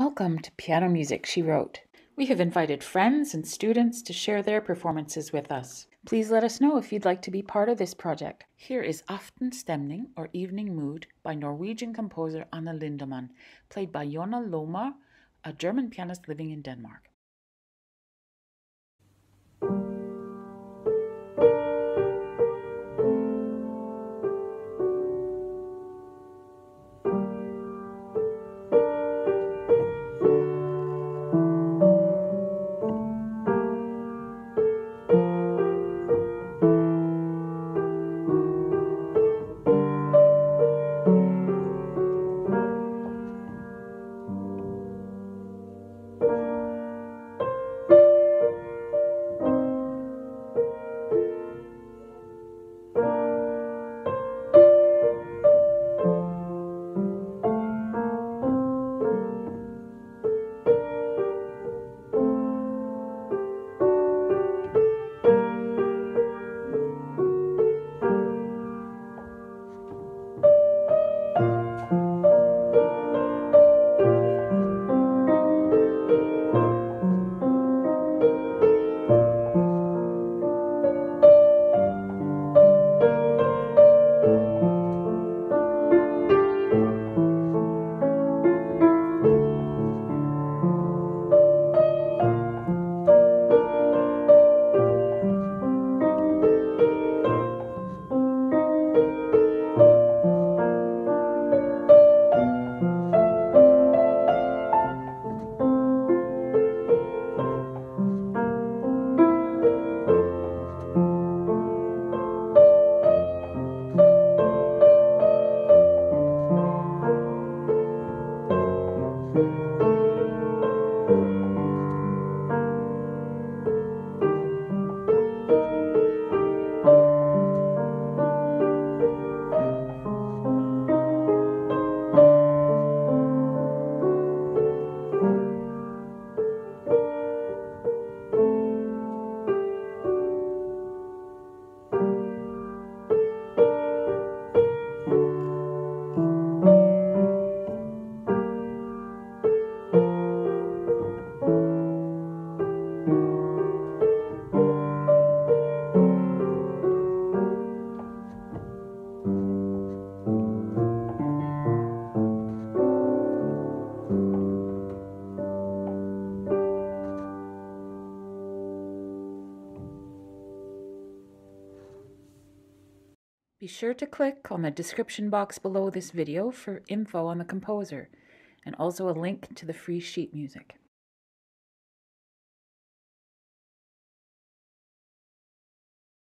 Welcome to Piano Music, she wrote. We have invited friends and students to share their performances with us. Please let us know if you'd like to be part of this project. Here is Aftenstemning or Evening Mood by Norwegian composer Anna Lindeman, played by Jonna Lohmer, a German pianist living in Denmark. Be sure to click on the description box below this video for info on the composer and also a link to the free sheet music.